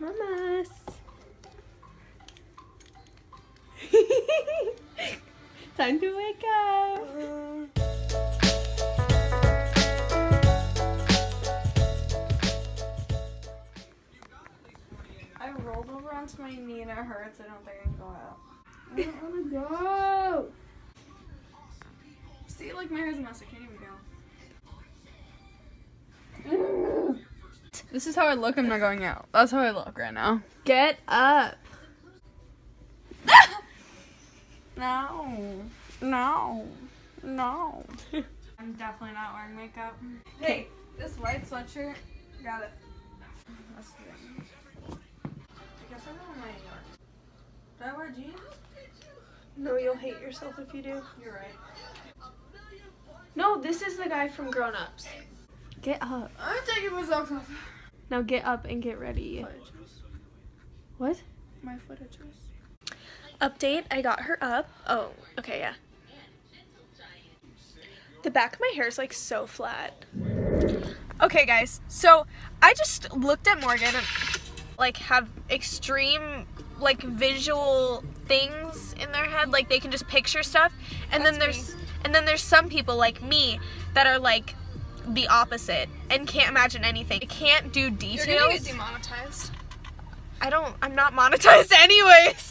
Mamas. Time to wake up. I rolled over onto my knee and it hurts. I don't think I can go out. I don't wanna go. See, like my hair's a mess. I can't even go. This is how I look. I'm not going out. That's how I look right now. Get up. No. No. No. I'm definitely not wearing makeup. Hey, this white sweatshirt. Got it. That's thing. I guess I'm wear York. Do I wear jeans? No, you'll hate yourself if you do. You're right. No, this is the guy from Grown Ups. Get up. I'm taking my socks off. Now get up and get ready. Footages. What? My footages. Update, I got her up. Oh, okay, yeah. The back of my hair is like so flat. Okay, guys, so I just looked at Morgan and like have extreme like visual things in their head, like they can just picture stuff. And then That's there's and then there's some people like me that are like the opposite and can't imagine anything. I Can't do You're details. gonna get demonetized. I don't. I'm not monetized anyways.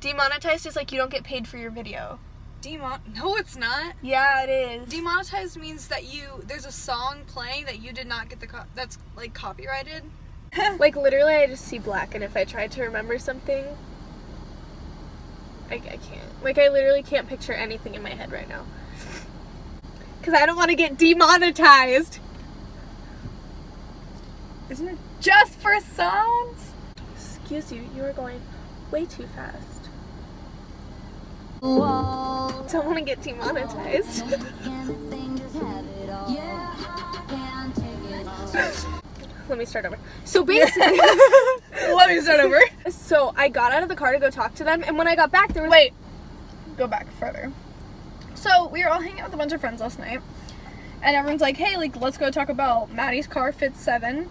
Demonetized is like you don't get paid for your video. Demon? No, it's not. Yeah, it is. Demonetized means that you there's a song playing that you did not get the co- that's like copyrighted. like literally, I just see black, and if I try to remember something, I, I can't. Like I literally can't picture anything in my head right now. Cause I don't want to get demonetized. Isn't it just for sounds? Excuse you, you are going way too fast. Don't want to get demonetized. Let me start over. So basically, Let me start over. so I got out of the car to go talk to them, and when I got back, there was Wait, go back further. So we were all hanging out with a bunch of friends last night, and everyone's like, "Hey, like, let's go talk about Maddie's car fits seven.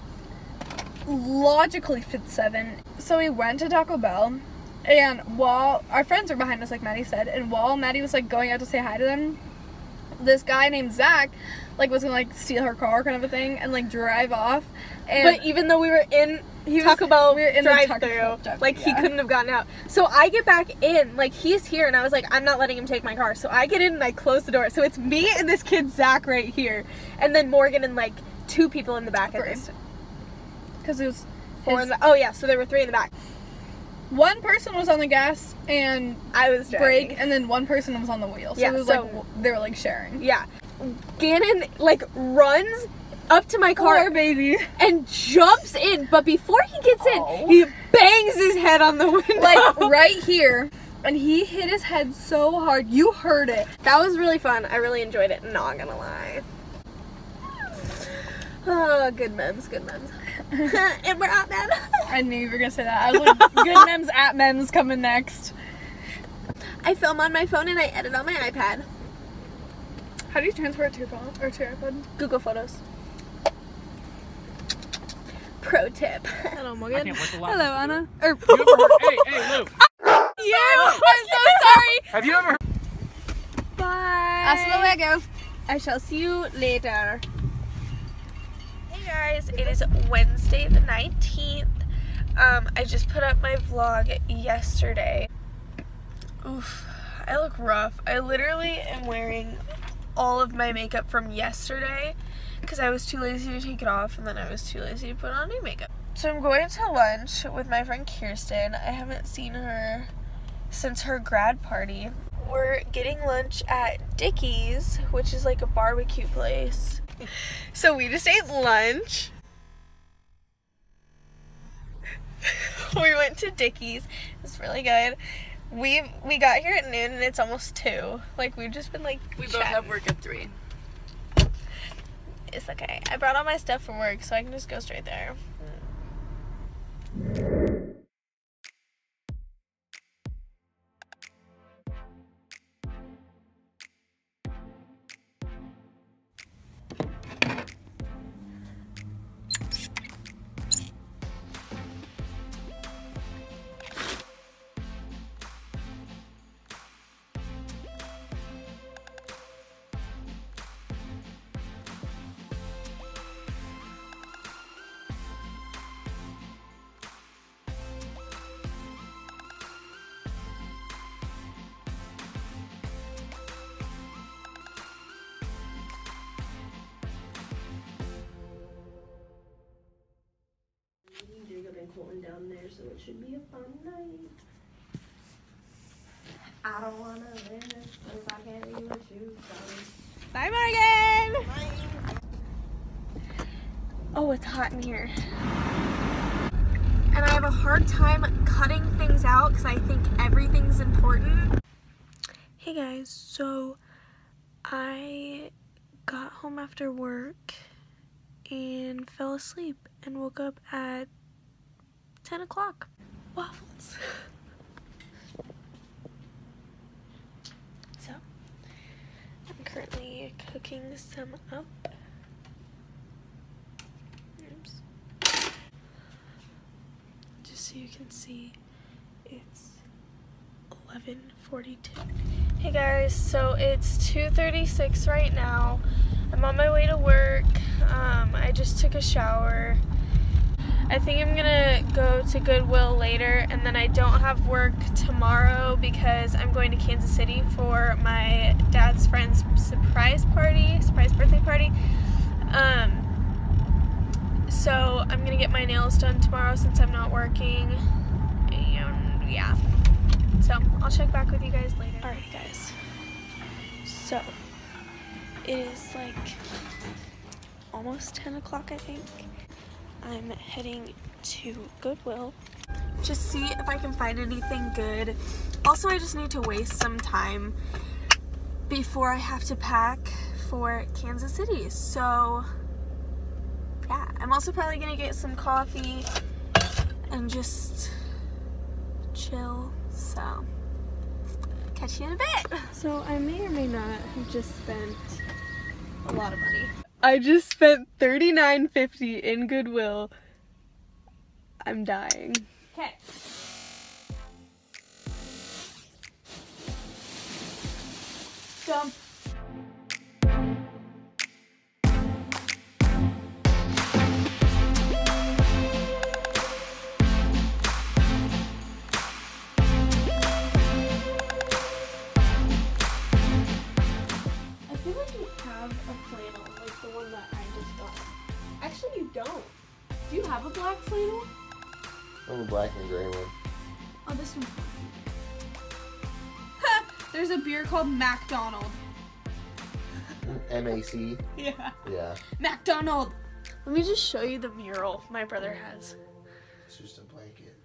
Logically fits seven. So we went to Taco Bell, and while our friends were behind us, like Maddie said, and while Maddie was like going out to say hi to them, this guy named Zach, like, was gonna like steal her car, kind of a thing, and like drive off. And But even though we were in He was- Taco Bell we drive through, like he couldn't have gotten out. So I get back in, like he's here, and I was like, I'm not letting him take my car. So I get in and I close the door. So it's me and this kid Zach right here, and then Morgan and like two people in the back at this. because it was Four his- in the, oh yeah, so there were three in the back. one person was on the gas and I was brake, and then one person was on the wheel. So Yeah, it was so- like they were like sharing. Yeah, Gannon like runs up to my car Poor baby. and jumps in, but before he gets Oh. in, he bangs his head on the window. like right here and he hit his head so hard you heard it That was really fun. I really enjoyed it. Not gonna lie. Oh, good memes, good memes. and we're at them. i knew you were gonna say that i was like good memes at memes coming next I film on my phone and I edit on my iPad. how do you transfer it to your phone or to your ipod Google Photos. Pro tip. hello morgan can't wait to laugh. hello anna or You ever heard, hey, hey, Luke. you i'm so sorry Have you ever? Bye. hasta luego I shall see you later. Hey guys, it is Wednesday the 19th. Um, I just put up my vlog yesterday. Oof, I look rough. I literally am wearing all of my makeup from yesterday because I was too lazy to take it off and then I was too lazy to put on new makeup. So I'm going to lunch with my friend Kirsten. I haven't seen her since her grad party. We're getting lunch at Dickey's, which is like a barbecue place. So we just ate lunch. we went to Dickey's. It's really good. We we got here at noon and it's almost two. Like we've just been like We chatting. Both have work at three It's okay. I brought all my stuff from work, so I can just go straight there. Mm. Pulling down there, so it should be a fun night. I don't wanna live if I can't leave my shoes on. Bye, Morgan! Oh, it's hot in here. And I have a hard time cutting things out because I think everything's important. Hey guys, so I got home after work and fell asleep and woke up at 10 o'clock. Waffles. so, I'm currently cooking some up. Oops. Just so you can see, it's 11:42. Hey guys, so it's 2:36 right now. I'm on my way to work. Um, I just took a shower. I think I'm gonna go to Goodwill later, and then I don't have work tomorrow because I'm going to Kansas City for my dad's friend's surprise party, surprise birthday party. Um, so I'm gonna get my nails done tomorrow since I'm not working, and yeah. So I'll check back with you guys later. Alright, guys. So it is like almost 10 o'clock, I think. I'm heading to Goodwill. Just see if I can find anything good. Also, I just need to waste some time before I have to pack for Kansas City. So, yeah. I'm also probably gonna get some coffee and just chill. So, catch you in a bit. So, I may or may not have just spent a lot of money. I just spent $39.50 in Goodwill. I'm dying. Okay. Dump. I feel like you have a flannel, like the one that I just got. Actually, you don't. Do you have a black flannel? I'm a black and gray one. Oh, this one. There's a beer called MacDonald. M A C. Yeah. Yeah. MacDonald. Let me just show you the mural my brother has. It's just a blanket.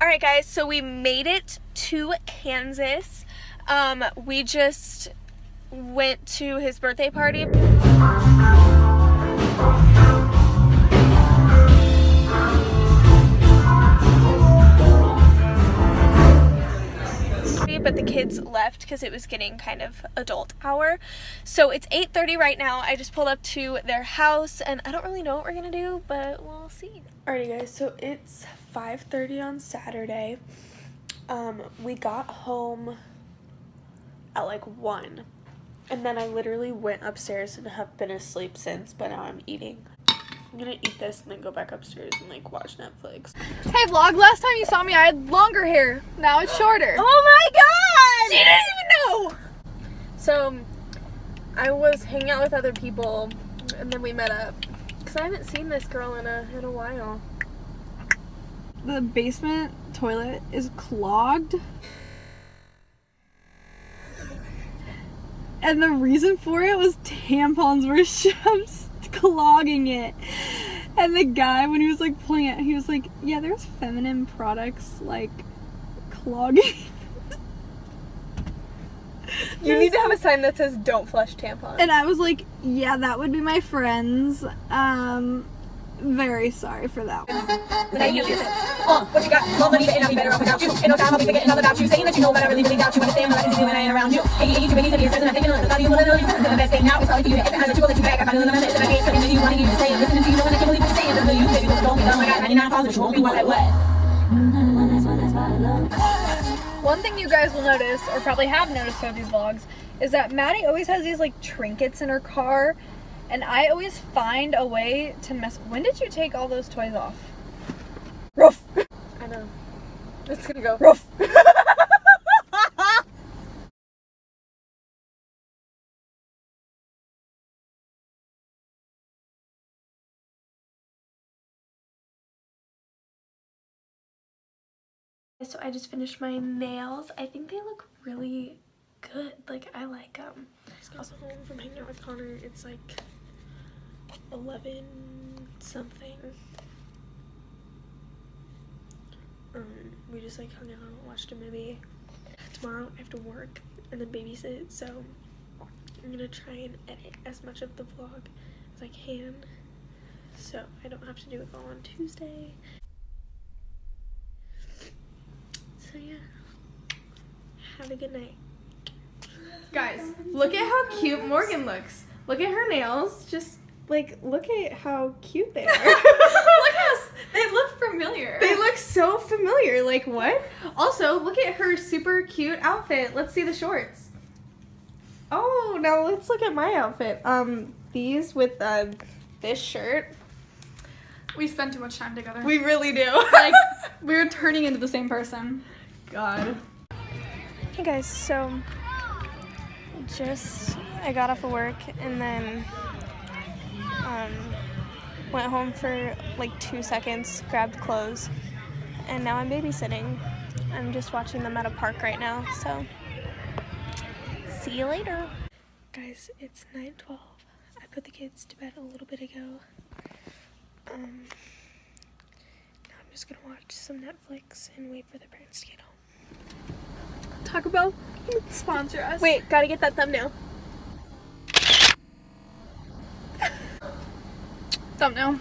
All right, guys, so we made it to Kansas. Um, we just went to his birthday party. But the kids left because it was getting kind of adult hour. So it's 8:30 right now. I just pulled up to their house and I don't really know what we're gonna do, but we'll see. Alrighty guys, so it's 5:30 on Saturday. Um, we got home at like one. And then I literally went upstairs and have been asleep since, but now I'm eating. I'm gonna eat this and then go back upstairs and like watch Netflix. Hey vlog, last time you saw me I had longer hair. Now it's shorter. Oh my god! She didn't even know! So, I was hanging out with other people and then we met up. Because I haven't seen this girl in a, in a while. The basement toilet is clogged. And the reason for it was tampons were shoved clogging it. And the guy, when he was like pulling it, he was like, Yeah, there's feminine products like clogging. You need to have a sign that says don't flush tampons. And I was like, Yeah, that would be my friends. Um, very sorry for that one. Uh, what you got? Small money, but I'll be better off without you. In no time, I'll be forgetting all about you. Saying that you know, but I really, really doubt you. Understand what I can see when I ain't around you. And you, you too many to be present. I'm thinking of the thought you wanna know you. The best thing now. It's all you to. I let you go, let you back. I finally learned my lesson. I can't something that you wanna hear you say. I'm listening to you, knowing I can't believe what you're saying. You, baby, what's going on? Oh my god, 99 calls, but you won't be one like what? One thing you guys will notice, or probably have noticed through these vlogs, is that Maddie always has these like trinkets in her car, and I always find a way to mess. When did you take all those toys off? Ruff, I know. It's gonna go. ruff. So I just finished my nails. I think they look really good. Like I like them. I just got home from hanging out with Connor. It's like 11 something. Um, we just like hung out, watched a movie. Tomorrow I have to work and then babysit, so I'm gonna try and edit as much of the vlog as I can so I don't have to do it all on Tuesday. So yeah, have a good night. Guys, look at how cute Morgan looks. Look at her nails. Just like look at how cute they are. look how they look familiar. They look so familiar. Like what? Also, look at her super cute outfit. Let's see the shorts. Oh, now let's look at my outfit. Um, these with uh, this shirt. we spend too much time together. We really do. like we're turning into the same person. God. Hey guys, so just I got off of work and then um, went home for like two seconds, grabbed clothes, and now I'm babysitting. I'm just watching them at a park right now, so see you later. Guys, it's 9:12. I put the kids to bed a little bit ago. Um, now I'm just gonna watch some Netflix and wait for the parents to get home. Taco Bell, sponsor us. Wait, gotta get that thumbnail. thumbnail.